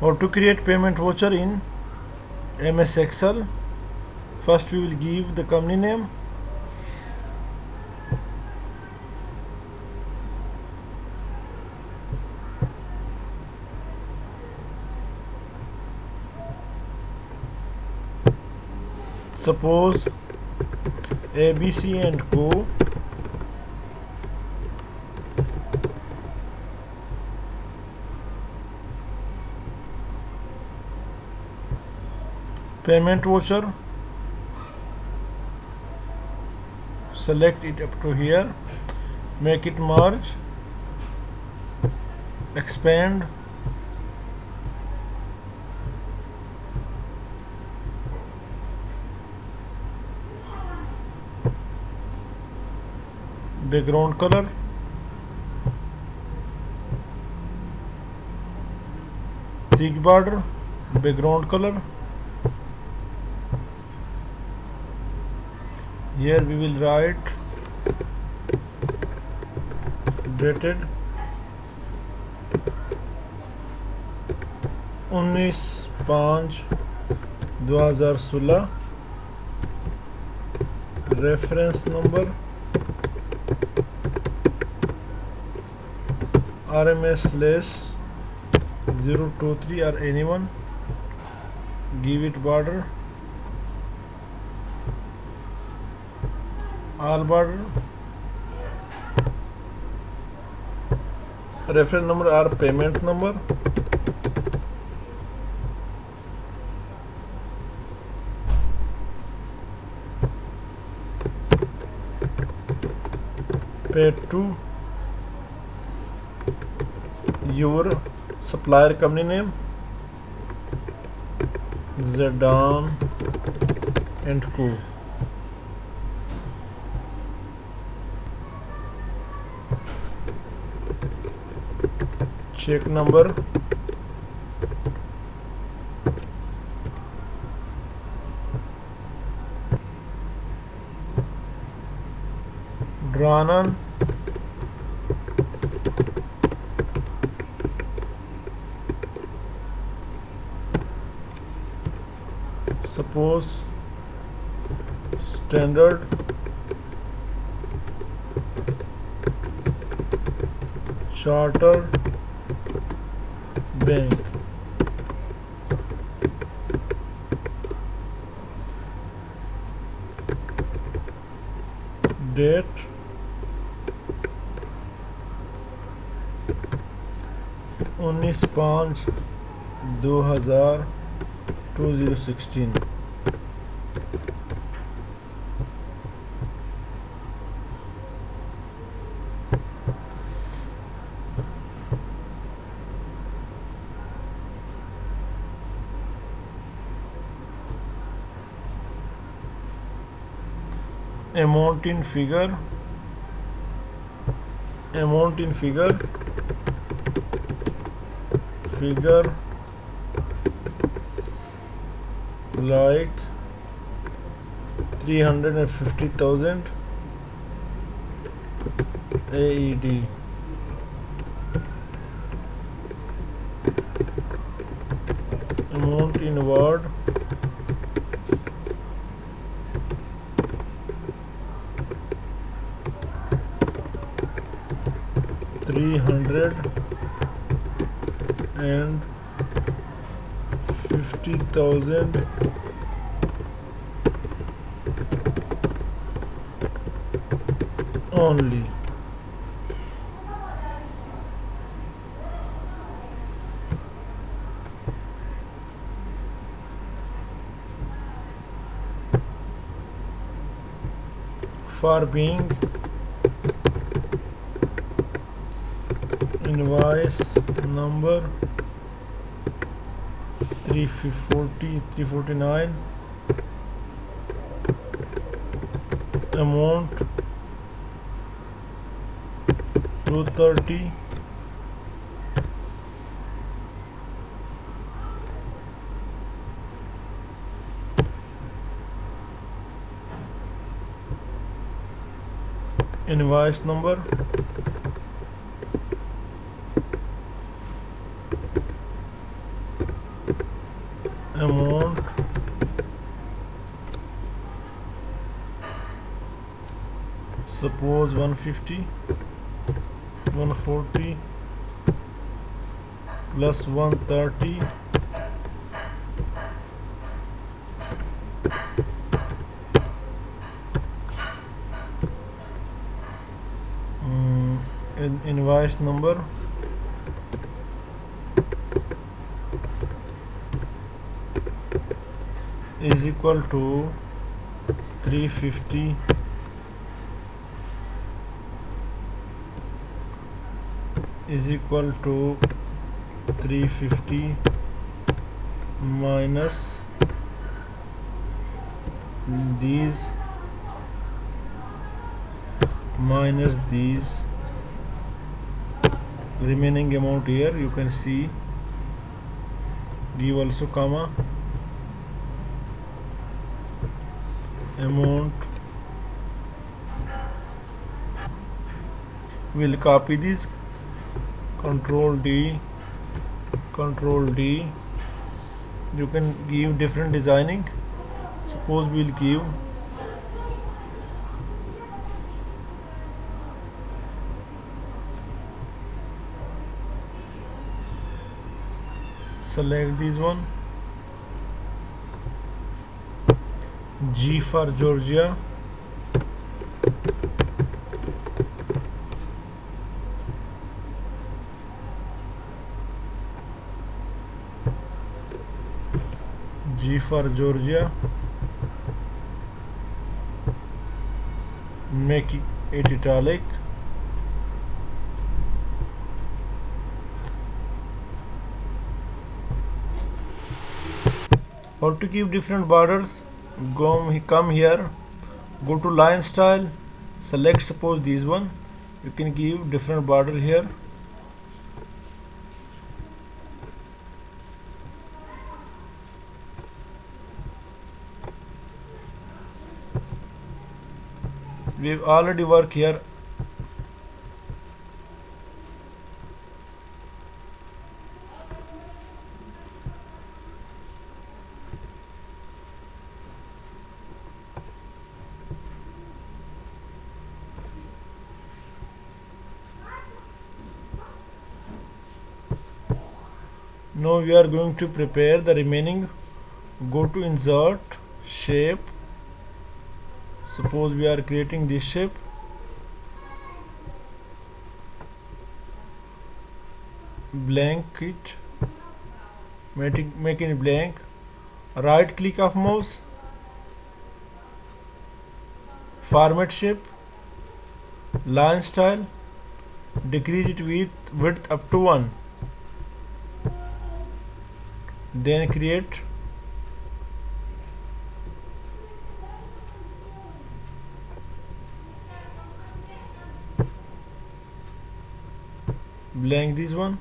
or to create payment voucher in MS Excel first we will give the company name. Suppose ABC and Co payment voucher select it up to here make it merge expand background color thick border background color here we will write dated 19 पाँच 2016 reference number R M S less zero two three R any one give it border border reference number or payment number? Pay to your supplier company name? Zedan and Co cheque number. ड्रानन। Suppose standard. Chartered bank date उन्नीस पाँच दो हज़ार two zero sixteen amount in figure amount in figure figure like 350,000 AED amount in word three hundred and fifty thousand. Only. For being invoice number 340 349 amount 230 invoice number amount suppose 150 140 plus 130 um, in invoice number is equal to 350 is equal to 350 minus these minus these. Remaining amount here you can see give also comma amount. We'll copy this. Control D. Control D. You can give different designing. Suppose we'll give select this one G for Georgia G for Georgia make it italic or to keep different borders go come here go to line style select suppose this one you can give different border here. We've already work here now we are going to prepare the remaining go to insert shape. Suppose we are creating this shape. Blank it. Making making it blank. Right click of mouse. Format shape. Line style. Decrease it with width up to 1 then create blank this one.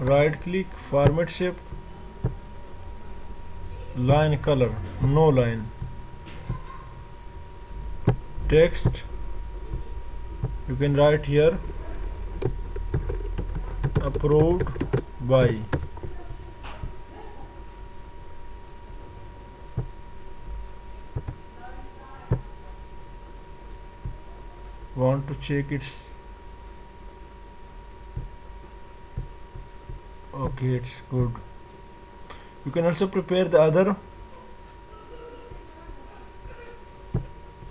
Right click format shape line color no line. Text you can write here approved by want to check its okay it's good. You can also prepare the other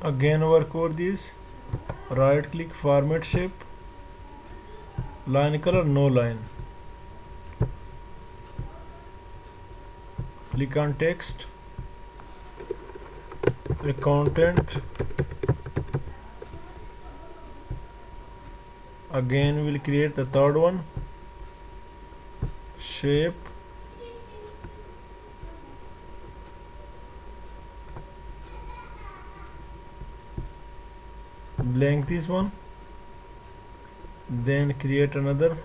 again work over this. Right click format shape line color no line. Click on text. The content. Again we'll create the third one. Shape. Blank this one then create another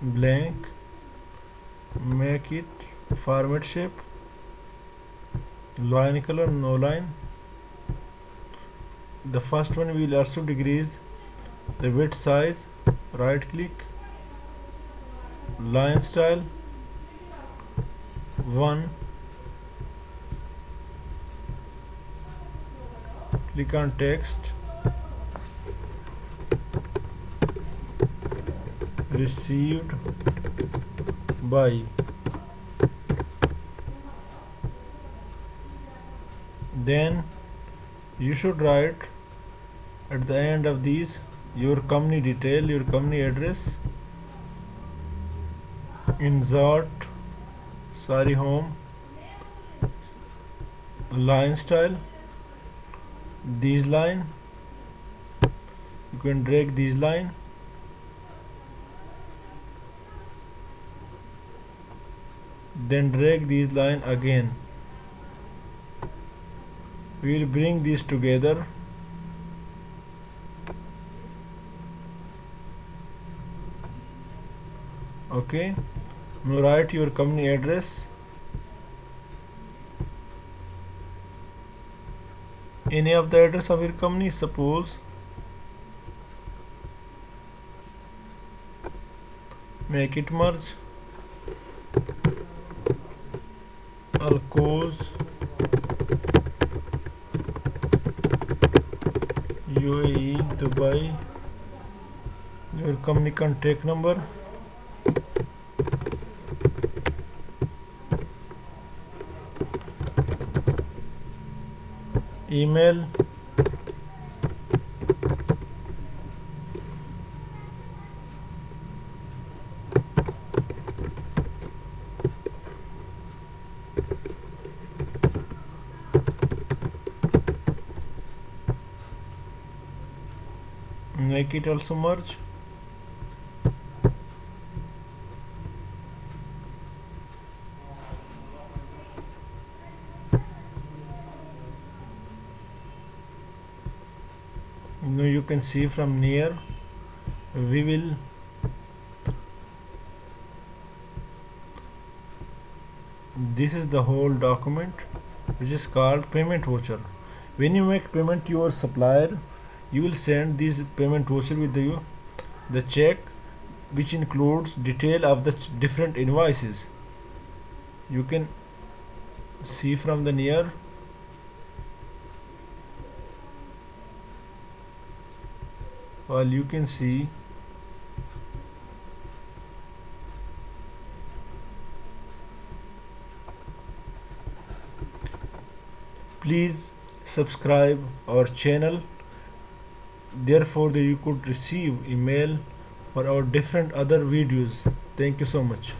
blank make it format shape line color no line. The first one will also decrease the width size right click line style 1 click on text received by then you should write at the end of these your company detail your company address insert sorry home line style these line. You can drag these line. Then drag these line again. We will bring these together. Okay. Now write your company address any of the address of your company suppose make it merge Alcoz UAE Dubai your company contact number email. Make it also merge now you can see from near we will this is the whole document which is called payment voucher. When you make payment to your supplier you will send this payment voucher with you the check which includes detail of the different invoices. You can see from the near while you can see. Please subscribe our channel. Therefore you could receive email for our different other videos. Thank you so much